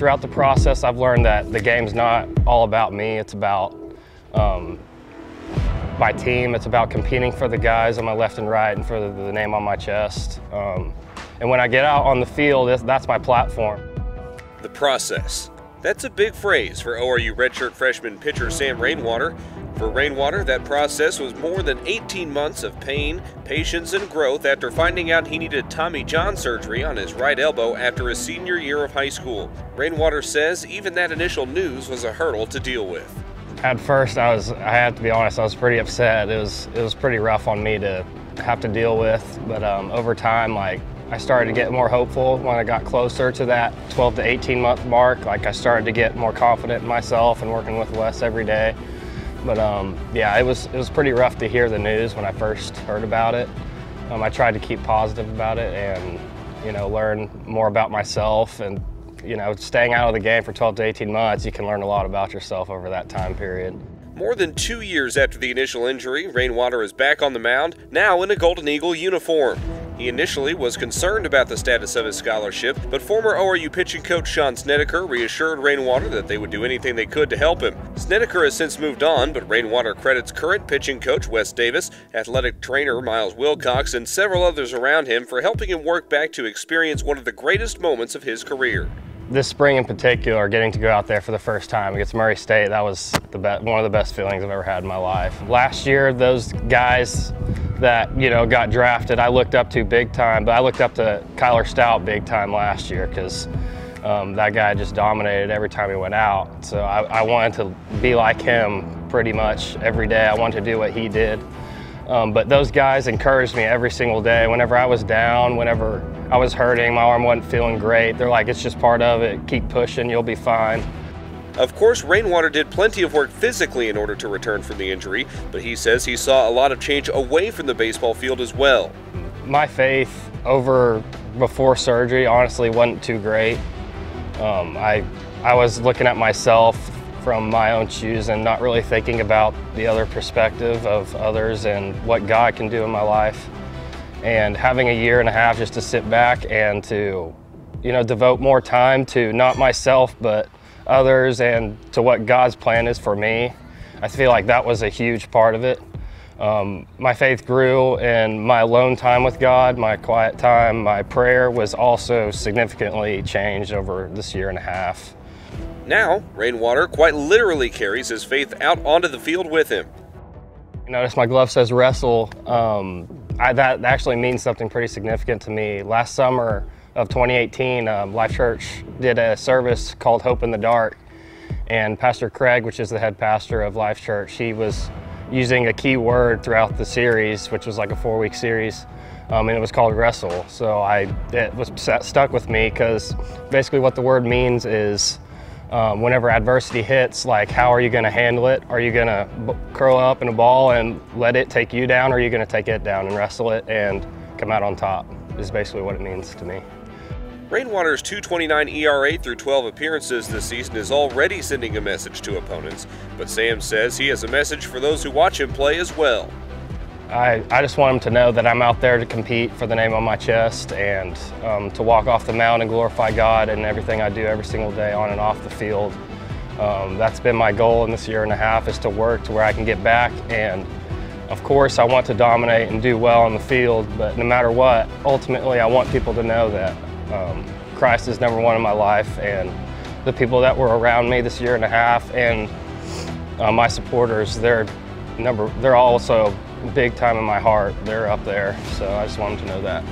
throughout the process, I've learned that the game's not all about me. It's about um, my team. It's about competing for the guys on my left and right and for the, the name on my chest. Um, and when I get out on the field, that's my platform. The process. That's a big phrase for ORU redshirt freshman pitcher Sam Rainwater. For Rainwater, that process was more than 18 months of pain, patience, and growth after finding out he needed Tommy John surgery on his right elbow after his senior year of high school. Rainwater says even that initial news was a hurdle to deal with. At first, I was, I have to be honest, I was pretty upset. It was, it was pretty rough on me to have to deal with, but um, over time, like, I started to get more hopeful when I got closer to that 12 to 18 month mark. Like I started to get more confident in myself and working with Wes every day. But um, yeah, it was, it was pretty rough to hear the news when I first heard about it. Um, I tried to keep positive about it and, you know, learn more about myself and, you know, staying out of the game for 12 to 18 months, you can learn a lot about yourself over that time period. More than two years after the initial injury, Rainwater is back on the mound, now in a Golden Eagle uniform. He initially was concerned about the status of his scholarship, but former ORU pitching coach Sean Snedeker reassured Rainwater that they would do anything they could to help him. Snedeker has since moved on, but Rainwater credits current pitching coach Wes Davis, athletic trainer Miles Wilcox, and several others around him for helping him work back to experience one of the greatest moments of his career this spring in particular, getting to go out there for the first time against Murray State, that was one of the best feelings I've ever had in my life. Last year, those guys that you know got drafted, I looked up to big time, but I looked up to Kyler Stout big time last year because um, that guy just dominated every time he went out. So I, I, wanted to be like him pretty much every day. I wanted to do what he did. Um, but those guys encouraged me every single day. Whenever I was down, whenever I was hurting, my arm wasn't feeling great, they're like, it's just part of it. Keep pushing, you'll be fine. Of course, Rainwater did plenty of work physically in order to return from the injury, but he says he saw a lot of change away from the baseball field as well. My faith over before surgery honestly wasn't too great. Um, I, I was looking at myself from my own shoes and not really thinking about the other perspective of others and what God can do in my life. And having a year and a half just to sit back and to, you know, devote more time to not myself, but others and to what God's plan is for me. I feel like that was a huge part of it. Um, my faith grew and my alone time with God, my quiet time, my prayer was also significantly changed over this year and a half. Now, Rainwater quite literally carries his faith out onto the field with him. You notice my glove says wrestle. Um, I, that actually means something pretty significant to me. Last summer, of 2018, um, Life Church did a service called Hope in the Dark. And Pastor Craig, which is the head pastor of Life Church, he was using a key word throughout the series, which was like a four week series. Um, and it was called wrestle. So I, it was stuck with me because basically what the word means is um, whenever adversity hits, like how are you going to handle it? Are you going to curl up in a ball and let it take you down, or are you going to take it down and wrestle it and come out on top? Is basically what it means to me. Rainwater's 229 ERA through 12 appearances this season is already sending a message to opponents, but Sam says he has a message for those who watch him play as well. I, I just want them to know that I'm out there to compete for the name on my chest and um, to walk off the mound and glorify God in everything I do every single day on and off the field. Um, that's been my goal in this year and a half is to work to where I can get back and of course I want to dominate and do well on the field, but no matter what, ultimately I want people to know that um, Christ is number one in my life, and the people that were around me this year and a half, and uh, my supporters, they're number, they're also big time in my heart. They're up there, so I just want them to know that.